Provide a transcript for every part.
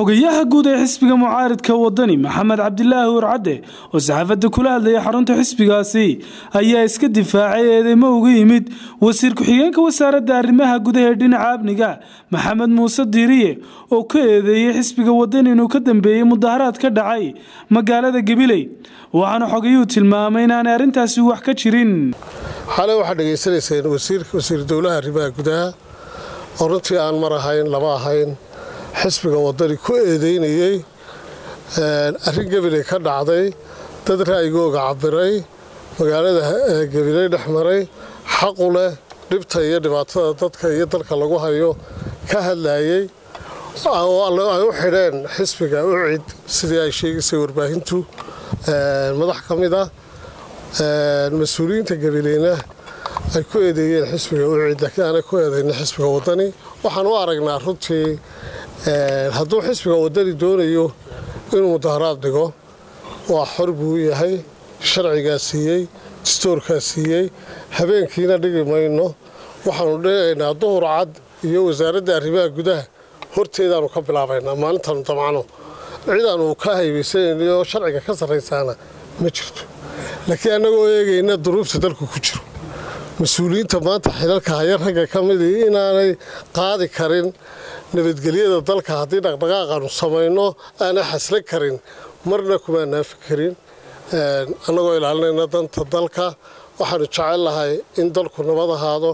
xogayaha guud ee xisbiga mucaaridka wadani maxamed cabdilaahi warcadde oo saxaafadda kula hadlaya xarunta xisbigaasi ayaa iska difaacay eedeymo uga yimid wasiir ku-xigeenka wasaaradda arrimaha gudaha ee dhinaca amniga maxamed muuse diiriye oo ka eedeeyey xisbiga wadani inuu ka dambeeyey mudaharaad ka dhacay magaalada gabiley waxaana xogayuhu tilmaamay inaanay arrintaasi wax ka jirin. Xalay waxaad dhegaysanayseen wasiir dowlaha arrimaha gudaha oo runtii aan mar ahayn lama ahayn xisbiga wadani ku eedeynayey arrin gabiley ka dhacday dad ra'yigooga cabiray magaalada gabiley dhex maray xaqu leh dhibta iyo dhibaatada dadka iyo dalka lagu hayo ka hadlayey ay u xidheen xisbiga ucid sidii ay sheegaysay warbaahintu madax ka mid ah. Mas'uuliyiinta gabileyna ay ku eedeeyeen xisbiga ucid laakiin aanay ku eedaynin xisbiga wadani. Waxaan u aragnaa runtii hadduu xisbiga wadani doonayo inuu mudaharaad dhigo waa xor buu yahay sharcigaa siiyey distoorkaa siiyey habeenkiina dhigi mayno. Waxaanu dhigaynaa duhur cad iyo wasaaradda arrimaha gudaha. Horteedaanu ka bilaabaynaa maalintaanu damacno cidaanu ka haybaysanayno sharciga ka sarraysaana ma jirto. Laakiin annagoo eegayna duruufta dalku ku jiro mas'uuliyiinta maanta xilalka haya ragga ka midii inaanay qaadi karin nabadgelyada dalka haddii dhaqdhaqaaqaanu samayno aanay xaslan karin marna kumaa naafi karin. Annagoo ilaalinayna danta dalka waxaanu jecel lahay in dalku nabad ahaado.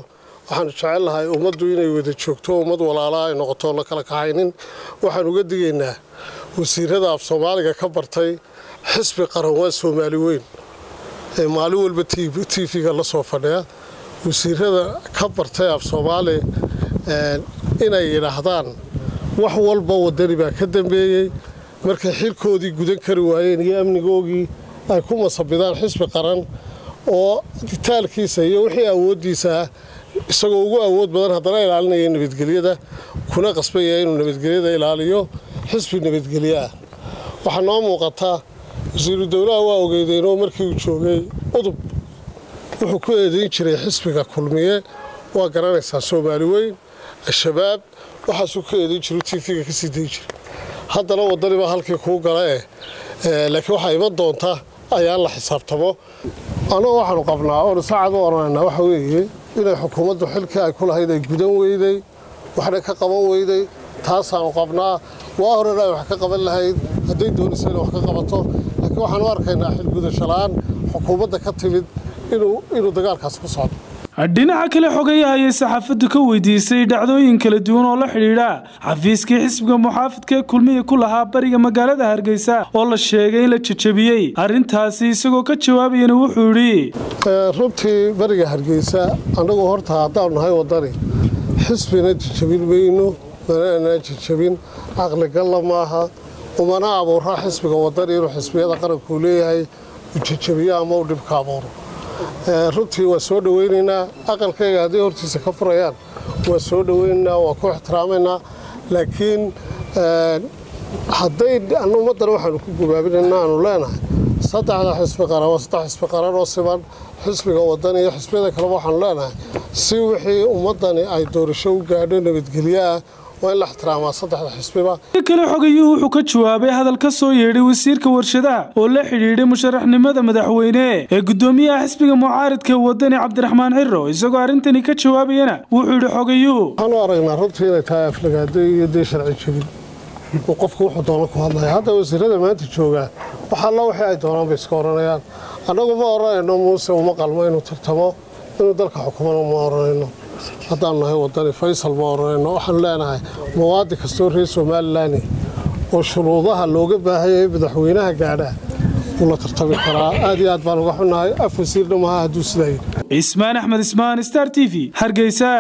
Waxaanu jecel lahay ummaddu inay wada joogto ummad walaalaa ay noqoto la kala kaxaynin. Waxaan uga digaynaa wasiirada af soomaaliga ka bartay xisbi qaran waa soomaali weyn ee maalin walba tv-ga la soo fadhiya wasiirada ka bartay af soomaali inay yidhaahdaan wax walba wadani baa ka dambeeyey. Markay xilkoodii gudan kari waayeen iyo amnigoogii ay ku masabidaan xisbi qaran oo ditaalkiisa iyo wixii awooddiisa ah isagoo ugu awood badan haddana ilaalinaya nabadgelyada kuna qasbaya inuu nabadgelyada ilaaliyo xisbi nabadgelyo ah. Waxaa noo muuqataa wasiiru dowlaha waa ogeydeenoo markii uu joogay udub wuxuu ku eedayn jiray xisbiga kulmiye. Waa garanaysaa soomaali weyn. Al-shabaab waxaasuu ka eedayn jiru tv-ga ka dayn jiray. Haddana wadani baa halkii kuu gala eh laakiin waxaa iman doonta ayaan la xisaabtamo. Annagu waxaanu qabnaa oonu saacad u oranaynaa waxa weeye inay xukuumaddu xilkii ay ku lahayd ay gudan weyday waxna ka qaban weyday taasaanu qabnaa waa horena ay wax ka qaban lahayd. Hadday doonaysa inay wax ka qabato. Laakiin waxaan u arkaynaa xilgudashalaan xukuumadda ka timid inuu dagaalkaas ku socdo. Dhinaca kale xogayaha ayay saxaafaddu ka weydiisay dhacdooyin kala duwan oo la xidhiidha. Xafiiskii xisbiga muxaafidka ee kulmiya ku lahaa bariga magaalada hargeysa oo la sheegay in la jajabiyey. Arrintaasi isagoo ka jawaabayana wuxuu yidhi runtii bariga hargeysa annagu horta haddaanu nahay wadani xisbina jajabin mayno manaanaan jajabin caqligalla maaha umana abuuraa xisbiga wadani inuu xisbiyada qarankuu leeyahay uu jajabiyo ama uu dhibka abuuro runtii waa soo dhowaynaynaa aqalkayga hadday hortiisa ka furayaan waa soo dhowaynaynaa waa ku ixtiraamaynaa laakiin hadday ummaddana waxaanu ku gubaabinayna aanu leenahay saddexda xisbi qaran waa saddex xisbi qaran oo siman xisbiga wadani iyo xisbiyada kaleba waxaanu leenahay. Si wixii ummaddani ay doorasho u gaadho nabadgelyo waa in la ixtiraamaa saddexda xisbiba. Kale xogayuhu wuxuu ka jawaabay hadal ka soo yeedhay wasiirka warshadaha oo la xidhiidhay musharaxnimada madaxweyne ee guddoomiyaha xisbiga mucaaridka wadani cabdiraxmaan ciro isagoo arrintani ka jawaabayana wuxuu yidhi xogayuhu waxaanu aragnaa runtii inay tahay aflagaado iyo dee sharci jebin. Uu qofku wuxuu doono ku hadlaya. Hadda wasiirada maanta joogaa wax alla wixii ay doonaan bay iska oranayaan. Annagu ma oranayno muuse uma qalmo inuu tartamo. Inuu dalka xukumana ma oranayno haddaanu nahay wadani faysal ma oranayno leenahay muwaadin kastoo reer somalilan oo shuruudaha looga baahayay madaxweynaha gaadha wuu la tartami karaa. Aad iyo aad baan uga xunnahay af wasiirna hadduu sidaa yidhi cismaan axmed ismaan star t v hargeysa